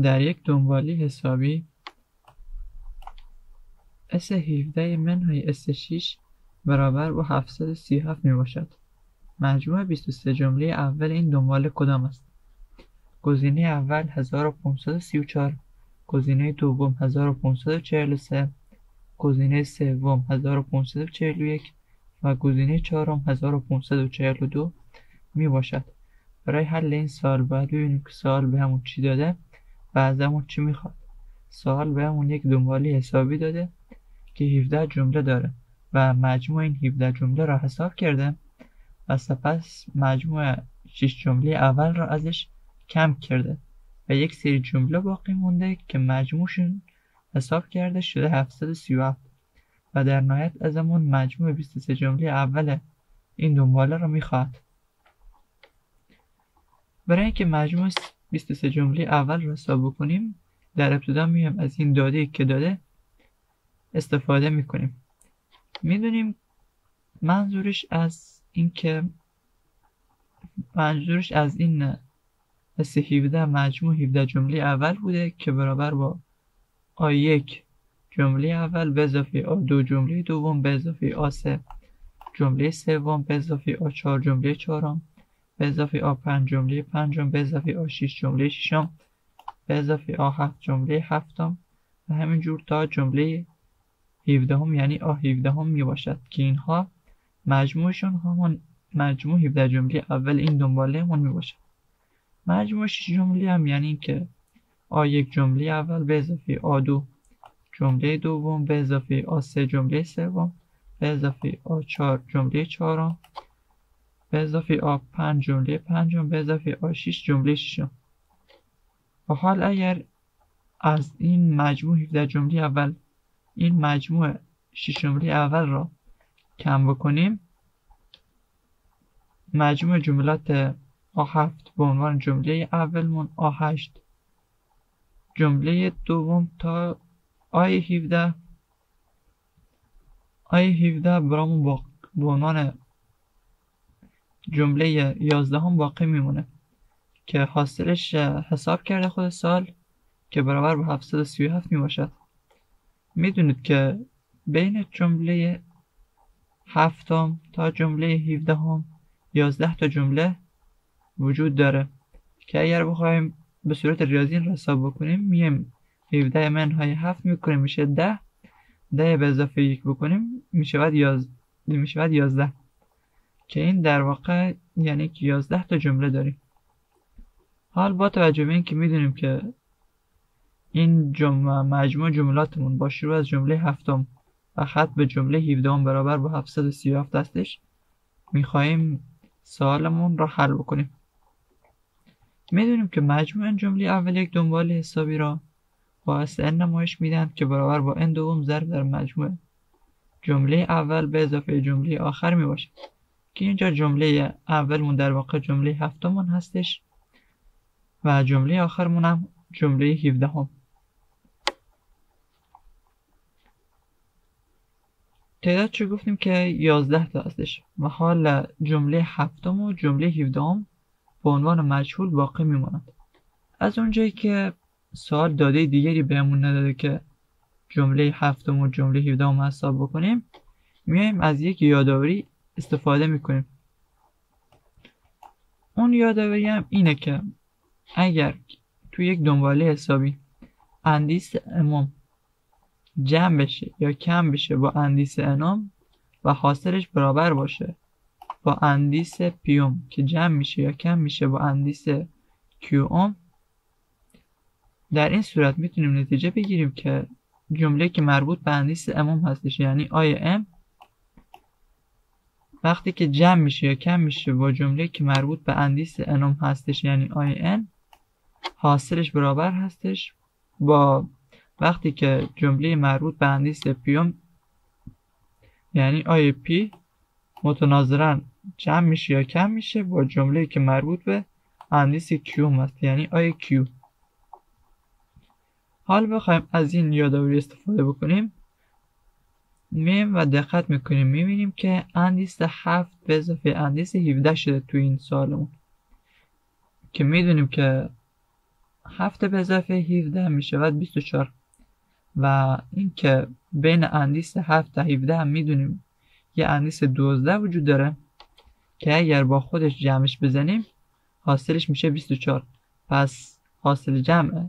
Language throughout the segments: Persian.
در یک دنبالی حسابی اس 17 منهای اس 6 برابر با 737 می باشد. مجموع 23 جمله اول این دنبال کدام است؟ گزینه اول 1534 گزینه دوم 1543 گزینه سوم 1541 و گزینه چهارم 1542 می باشد. برای حل این سال باید ببینیم که سال به همون چی داده و از همون چی می‌خواد. سال به همون یک دنبالی حسابی داده که 17 جمله داره و مجموع این 17 جمله را حساب کرده و سپس مجموع 6 جمله اول را ازش کم کرده و یک سری جمله باقی مونده که مجموعشون حساب کرده شده 737 و در نهایت از همون مجموع 23 جمله اول این دنباله را می‌خواهد برای اینکه مجموع 23 جمله اول را حساب بکنیم. در ابتدا میایم از این داده که داده استفاده می‌کنیم. می‌دونیم منظورش از اینکه منظورش از این اس 17 مجموع 17 جمله اول بوده که برابر با آ1 جمله اول به اضافه آ2 جمله دوم به اضافه آ3 جمله سوم به اضافه آ4 جمله چهارم. به اضافه آ5 جمله پنجم به اضافه آ6 جمله ششم به اضافه آ7 جمله هفتم و همینجور تا جمله 17 هم یعنی آ 17 هم می باشد که اینها مجموعشون همون مجموع 17 جمله اول این دنباله همون می باشد. مجموع 6 جمله هم یعنی که آ یک جمله اول به اضافه آ دو جمله دوم به اضافه آ سه جمله سوم به اضافه آ چهار جمله چهارم به اضافه آ پنج جمله پنجم به اضافه آ 6 جمله ششم. و حال اگر از این مجموع 17 جمله اول این مجموع 6 جمله اول را کم بکنیم مجموع جملات آ7 به عنوان جمله اولمون آ8 جمله دوم تا آی 17 آی 17 برامون با به عنوان جمله 11 هم باقی میمونه که حاصلش حساب کرده خود سال که برابر به 737 می باشد می‌دونید که بین جمله هفتم تا جمله 17 هم 11 تا جمله وجود داره که اگر بخوایم به صورت ریاضی این حساب بکنیم میم 17 منهای 7 می‌کنیم میشه 10 10 به اضافه یک بکنیم می‌شود 11 می‌شود 11 که این در واقع یعنی که 11 تا جمله داریم. حال با توجه به اینکه می‌دونیم که این جمله مجموع جملاتمون با شروع از جمله هفتم و خط به جمله 17 برابر با 737 هستش می‌خواهیم سوالمون را حل بکنیم. می‌دونیم که مجموع جمله اول یک دنبال حسابی را با اس n نمایش میدن که برابر با n دوم ضرب در مجموع جمله اول به اضافه جمله آخر می باشه که اینجا جمله اولمون در واقع جمله هفتمون هستش و جمله آخرمون هم جمله 17 هم. تعداد چه گفتیم که 11 تا هستش و حال جمله هفتم و جمله 17 هم به عنوان مجهول باقی میماند از اونجایی که سوال داده دیگری بهمون نداده که جمله هفتم و جمله 17 هم حساب بکنیم میایم از یک یادآوری استفاده می‌کنیم. اون یادآوری هم اینه که اگر تو یک دنباله حسابی اندیس M ام جمع بشه یا کم بشه با اندیس N ام و حاصلش برابر باشه با اندیس P ام که جمع میشه یا کم میشه با اندیس Q ام در این صورت می‌تونیم نتیجه بگیریم که جمله که مربوط به اندیس M ام هستش یعنی A M وقتی که جمع میشه یا کم میشه با جمله که مربوط به اندیس N ام هستش یعنی A N حاصلش برابر هستش. با وقتی که جمله مربوط به اندیس P ام یعنی A P متناظرا جمع میشه یا کم میشه با جمله که مربوط به اندیس Q ام است یعنی A Q. حال بخوایم از این یادآوری استفاده بکنیم. میایم و دقت می‌کنیم. می‌بینیم که اندیس هفت به اضافه اندیس 17 شده تو این سوالمون. که می‌دونیم که 7 به اضافه 17 می شود 24 و اینکه بین اندیس 7 تا 17 هم می‌دونیم یه اندیس 12 وجود داره که اگر با خودش جمعش بزنیم حاصلش میشه 24 پس حاصل جمع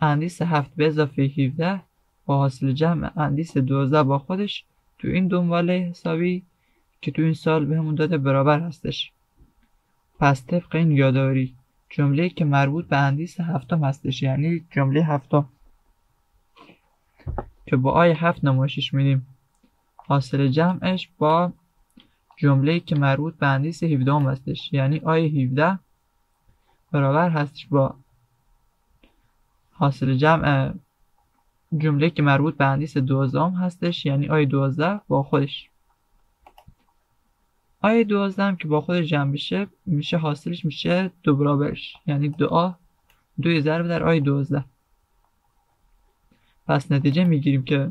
اندیس 7 به اضافه 17 با حاصل جمع اندیس 12 با خودش تو این دنباله حسابی که تو این سال بهمون داده برابر هستش. پس طبق این یادآوری جمله که مربوط به اندیس هفتم هستش یعنی جمله هفتم. که با آی هفت نمایشش میدیم. حاصل جمعش با جمله که مربوط به اندیس 17 هستش یعنی آی 17 برابر هستش با حاصل جمع جمله که مربوط به اندیس 12 هستش یعنی آی 12 با خودش. آی 12 هم که با خودش جمع بشه میشه حاصلش میشه دو برابرش یعنی آ دوی ضرب در آی 12 پس نتیجه می‌گیریم که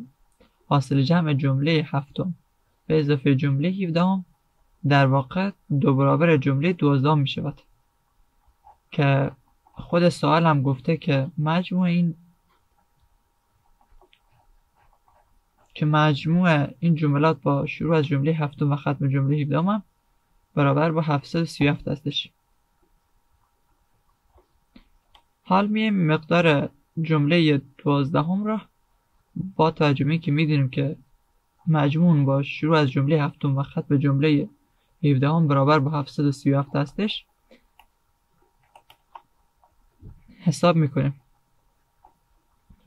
حاصل جمع جمله هفتم. به اضافه جمله 17 در واقع دو برابر جمله 12 می شود که خود سوال هم گفته که مجموع این که مجموع این جملات با شروع از جمله هفتم و ختم جمله 17 هم برابر با 737 هستش حال میایم مقدار جمله دوازدهم را با توجه که می‌دونیم که مجموع با شروع از جمله هفتم و ختم جمله 17 هم برابر با 737 هستش حساب می‌کنیم.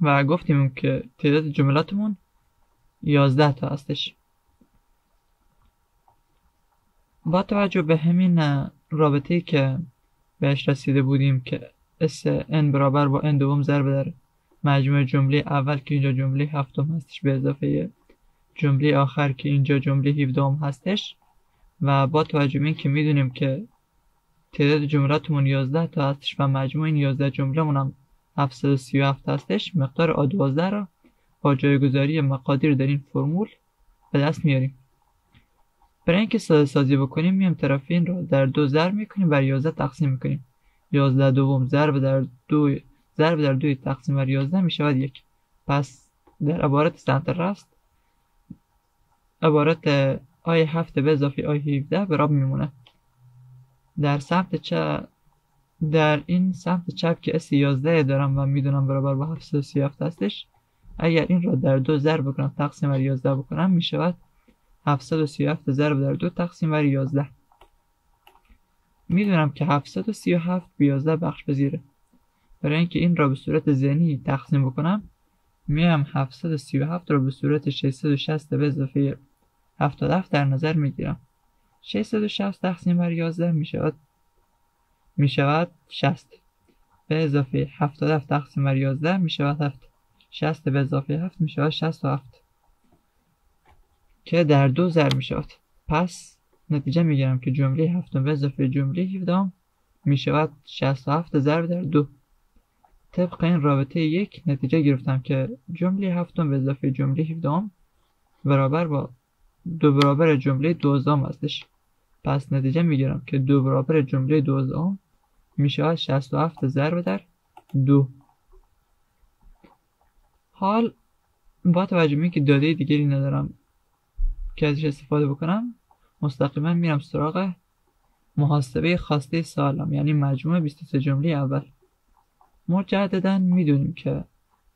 و گفتیم که تعداد جملاتمون 11 تا هستش. با توجه به همین رابطه که بهش رسیده بودیم که اس n برابر با n دوم ضرب در مجموع جمله اول که اینجا جمله هفتم هستش به اضافه جمله آخر که اینجا جمله 17 هستش و با توجه به که می‌دونیم که تعداد جملاتمون 11 تا هستش و مجموع این 11 جمله هم 737 هستش مقدار A12 را با جایگذاری مقادیر در این فرمول به دست میاریم. برای اینکه ساده سازی بکنیم میام طرفین را در دو ضرب می‌کنیم بر 11 تقسیم می‌کنیم. 11 دوم ضرب در دو ضرب در دوی تقسیم بر 11 می‌شود یک. پس در عبارت سنتر راست عبارت آی 7 به اضافه آی 17 براب میمونه در سمت چپ در این سمت چپ که اس 11 دارم و می‌دونم برابر با 737 هستش اگر این را در دو ضرب بکنم تقسیم بر 11 بکنم می‌شود 737 ضرب در دو تقسیم بر 11 می‌دونم که 737 به 11 بخش بزیره. برای اینکه این را به صورت ذهنی تقسیم بکنم میام 737 را به صورت 660 به اضافه 77 در نظر می‌گیرم. 660 تقسیم بر 11 می شود می شود 60 به اضافه 77 تقسیم بر 11 می شود 7 60 به اضافه 7 می شود 67 که در دو ضرب می شود پس نتیجه می گیرم که جمله هفتم به اضافه جمله 17 می شود 67 ضرب در دو. طبق این رابطه یک نتیجه گرفتم که جمله هفتم به اضافه جمله 17 برابر با دو برابر جمله دوازدهم هستش. پس نتیجه می‌گیرم که دو برابر جمله دوازدهم می‌شود 67 ضرب در دو. حال با توجه به که داده دیگری ندارم که ازش استفاده بکنم مستقیما میرم سراغ محاسبه خواسته سالم یعنی مجموع 23 جمله اول. مجددا می‌دونیم که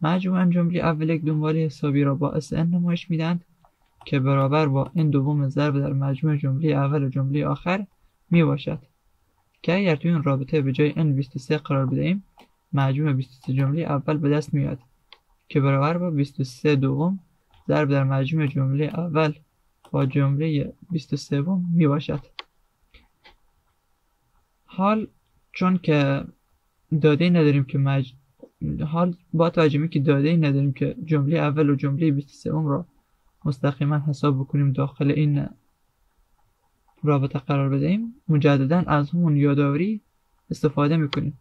مجموع جمله اول یک دنباله حسابی را با اس نمایش میدند که برابر با این دوم ضرب در مجموع جمله اول و جمله آخر می باشد که اگر توی این رابطه به جای n23 قرار بدهیم مجموع 23 جمله اول به دست میاد که برابر با 23 دوم ضرب در مجموع جمله اول با جمله 23 می باشد. حال چون که داده نداریم که مج... حال با توجه که داده نداریم که جمله اول و جمله 23 را مستقیما حساب بکنیم داخل این رابطه قرار بدهیم مجددا از همون یادآوری استفاده می‌کنیم.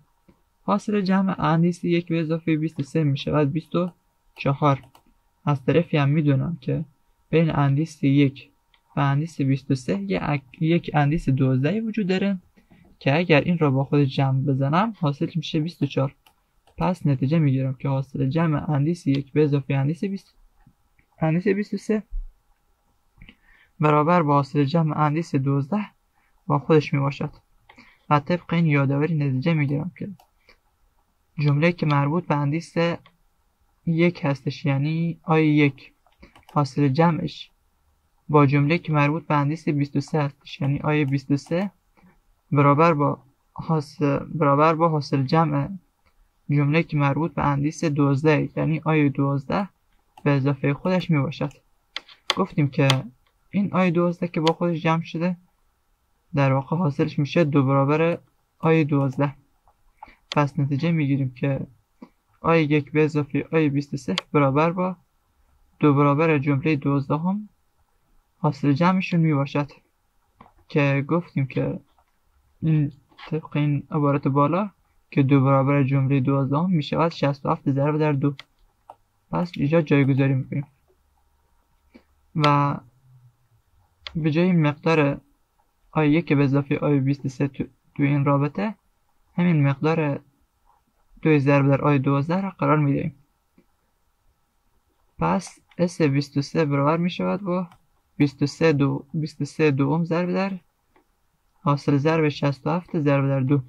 حاصل جمع اندیس یک به اضافه 23 می شود 24 از طرفی هم می‌دونم که بین اندیس یک و اندیس 23 یک اندیس 12 وجود داره که اگر این را با خود جمع بزنم حاصل میشه 24 پس نتیجه می‌گیرم که حاصل جمع اندیس یک به اضافه اندیس 20 اندیس 23 برابر با حاصل جمع اندیس 12 با خودش می باشد و طبق این یادآوری نتیجه می‌گیرم که جمله که مربوط به اندیس یک هستش یعنی آی یک. حاصل جمعش با جمله که مربوط به اندیس 23 هستش. یعنی آی 23 برابر با حاصل برابر با حاصل جمع جمله که مربوط به اندیس 12 یعنی آی 12 به اضافه خودش می باشد گفتیم که این آی 12 که با خودش جمع شده در واقع حاصلش میشه دو برابر آی 12 پس نتیجه می‌گیریم که آی یک به اضافه آی 23 برابر با دو برابر جمله 12 هم حاصل جمعشون می باشد که گفتیم که این طبق این عبارت بالا که دو برابر جمله 12 هم می شود 67 ضرب در دو. پس اینجا جایگذاری می‌کنیم. و به جای مقدار آی یک به اضافه آی 23 تو, تو این رابطه همین مقدار دوی ضرب در آی 12 را قرار می‌دهیم. پس اس 23 برابر می شود با 23 دو 23 دوم ضرب در. حاصل ضرب 67 ضرب در دو.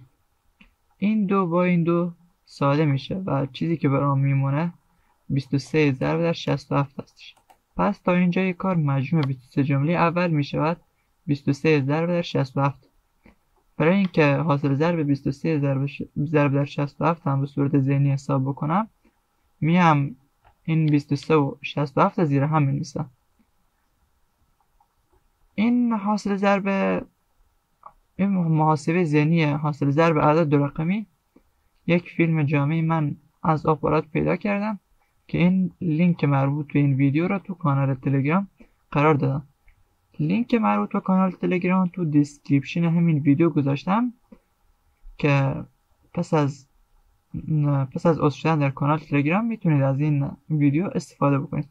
این دو با این دو ساده میشه و چیزی که برام میمونه 23 ضرب در 67 هستش پس تا اینجای کار مجموع 23 جمله اول می شود 23 ضرب در 67 برای اینکه حاصل ضرب 23 ضرب, ضرب در 67 هم به صورت ذهنی حساب بکنم میام این 23 و 67 زیر هم می این حاصل ضرب این محاسبه ذهنی حاصل ضرب عدد دو رقمی یک فیلم جامعی من از آپارات پیدا کردم که این لینک مربوط به این ویدیو را تو کانال تلگرام قرار دادم. لینک مربوط به کانال تلگرام تو description همین ویدیو گذاشتم که پس از پس از عضو شدن در کانال تلگرام می‌تونید از این ویدیو استفاده بکنید.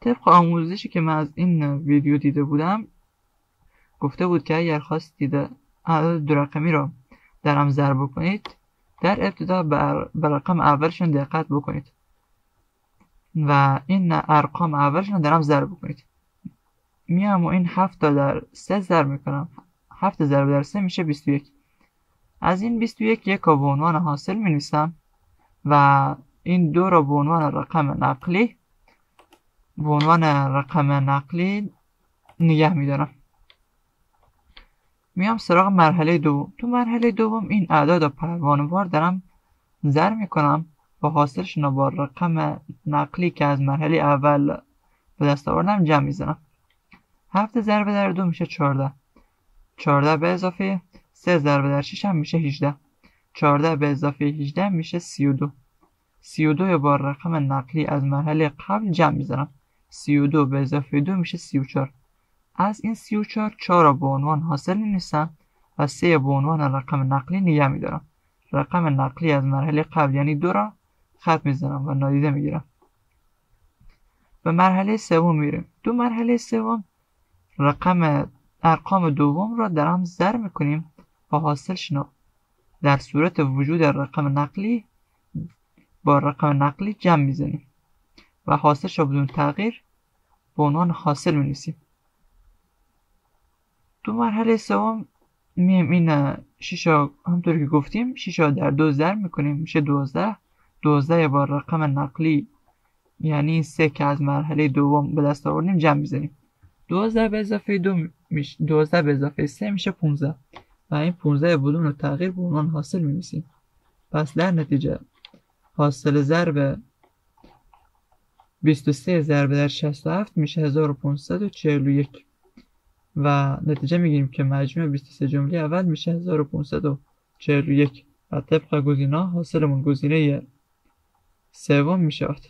طبق آموزشی که من از این ویدیو دیده بودم گفته بود که اگر خواستید عدد دو رقمی را در هم ضرب بکنید در ابتدا به رقم اولشون دقت بکنید و این ارقام اولشون در هم ضرب بکنید. میام و این هفت در سه ضرب می‌کنم. هفت ضرب در سه میشه 21 از این 21 یک را به عنوان حاصل می و این دو را به عنوان رقم نقلی به عنوان رقم نقلی نگه میدارم. میام سراغ مرحله دوم. تو مرحله دوم این اعداد پروانوار دارم ضرب می‌کنم و حاصلشون با رقم نقلی که از مرحله اول به دست آوردم جمع می‌زنم. هفت ضرب در دو میشه چهارده. چهارده به اضافه سه ضرب در شیش هم میشه هیچده چهارده به اضافه هیچده میشه سی و دو. سی و دو با رقم نقلی از مرحله قبل جمع می‌زنم سی و دو به اضافه دو میشه سی و چهار. از این سی و چهار چهار به عنوان حاصل می‌نویسم و سه به عنوان رقم نقلی نگه میدارم. رقم نقلی از مرحله قبل یعنی دو را خط می‌زنم و نادیده می‌گیرم. به مرحله سوم میریم. دو مرحله سوم رقم ارقام دوم را در هم ضرب می‌کنیم. و حاصل شنا در صورت وجود رقم نقلی با رقم نقلی جمع می‌زنیم. و حاصلش را بدون تغییر به عنوان حاصل می تو مرحله سوم میم این شیشا همطور که گفتیم شیشا در دو ضرب می‌کنیم. میشه دوازده. دوازده با رقم نقلی یعنی سه که از مرحله دوم به دست آوردیم جمع می‌زنیم. دوازده به اضافه دو میشه دوازده به اضافه سه میشه پونزده. و این پونزده بدون تغییر به عنوان حاصل میمیسیم پس در نتیجه حاصل ضرب 23 ضرب در 67 میشه 1541 و نتیجه می‌گیریم که مجموع 23 جمله اول میشه 1541 و طبق گزینه حاصلمون گزینه سوم می‌شود